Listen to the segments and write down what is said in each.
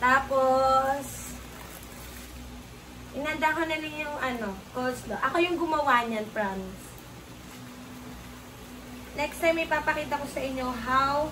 Tapos, inanda ko na lang yung ano, coleslaw. Ako yung gumawa niyan, promise. Next time, ipapakita ko sa inyo how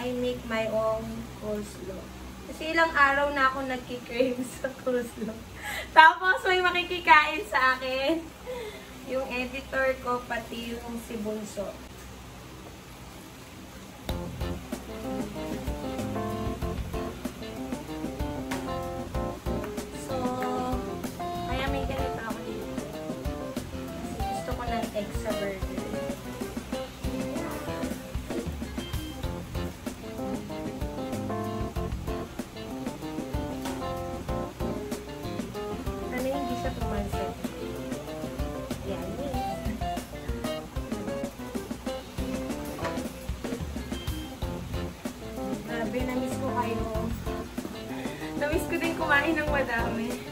I make my own coleslaw. Kasi ilang araw na ako nagkikrave sa coleslaw. Tapos, may makikikain sa akin. Yung editor ko, pati yung si Bunso. So, egg sa burger. Ano hindi siya tumansin? Yan. Grabe, na-miss ko kayo. Na-miss ko din kumain ng madami.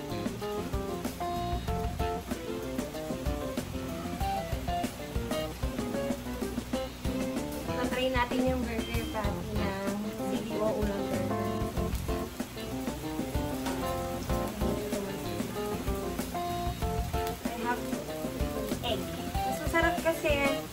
care.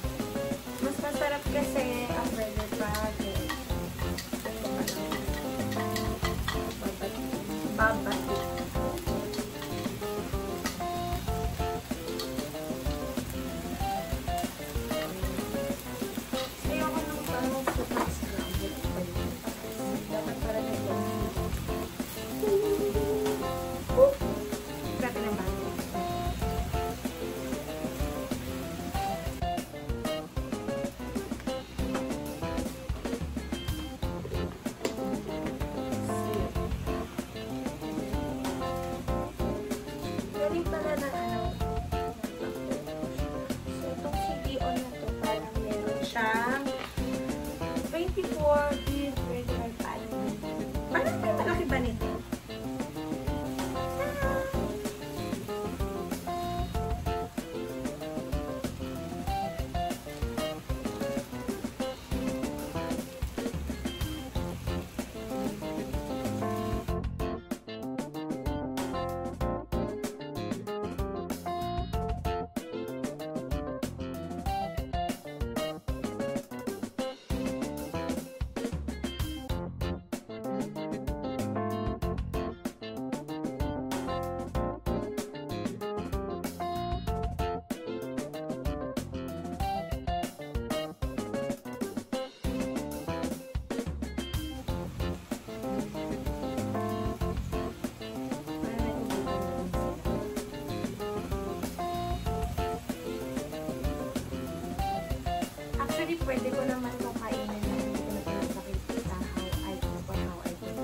Actually, pwede ko naman itong kainin na na pinapakita how I cook or how I cook.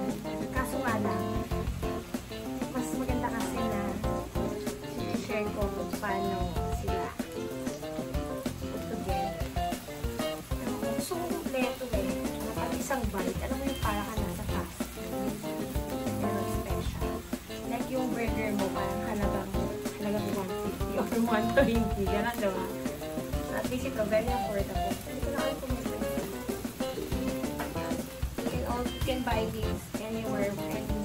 Kaso nga lang, mas maganda kasi na share ko kung paano sila together. Gusto ko kompleto eh. At isang bite. Alam mo yung para ka nasa fast. Pero special. Like yung burger mo, parang halagang halagang 150 or 120. Ganun, diba? At least ito, very affordable. Ko na kayo pumunta. You can buy these anywhere, anywhere.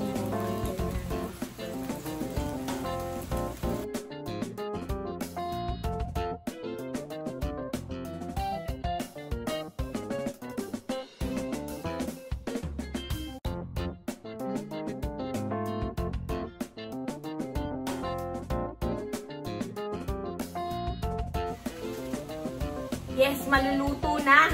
Yes, maluluto na.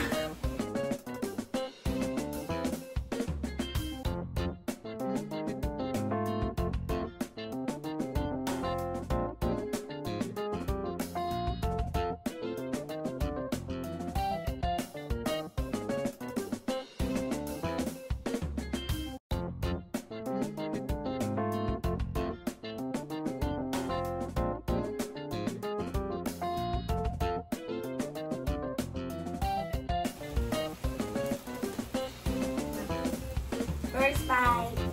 first bite. Oh.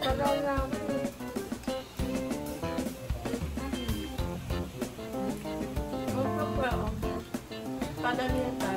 Pagkaw lang. 学びだった。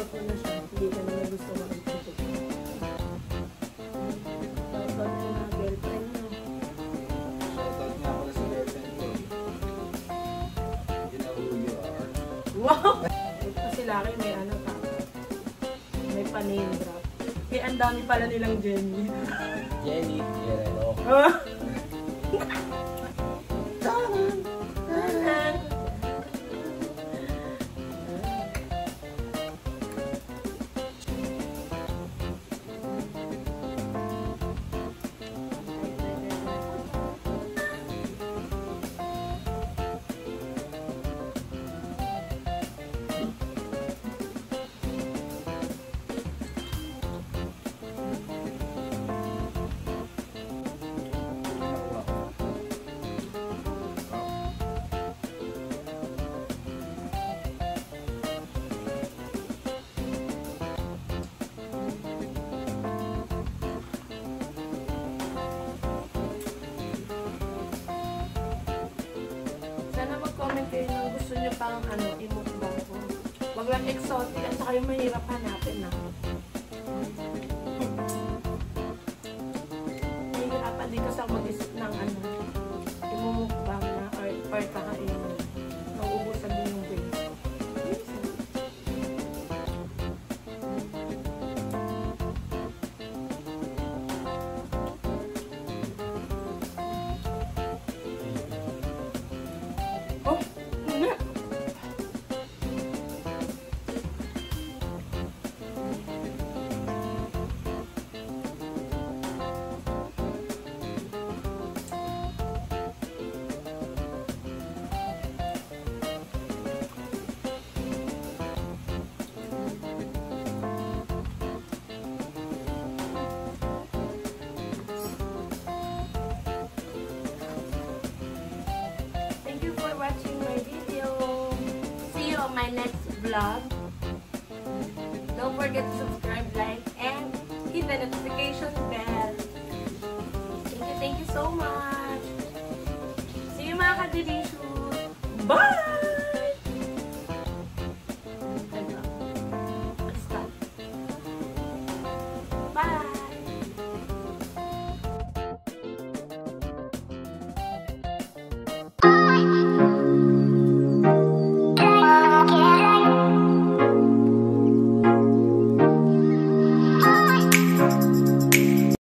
Out mo na siya, hindi ka naman gusto makikita. Shout out na girlfriend mo. Shoutout nga pala sa girlfriend ko. You know who you are. Wow! Kasi laki may ano pa. May pa-name drop. Eh, ang dami pala nilang Jenny. Jenny Guerrero. Ah! comment kayo ng gusto nyo pang ano, imukbang ko. Wag lang exotic at saka yung mahirap hanapin na. My next vlog. Don't forget to subscribe,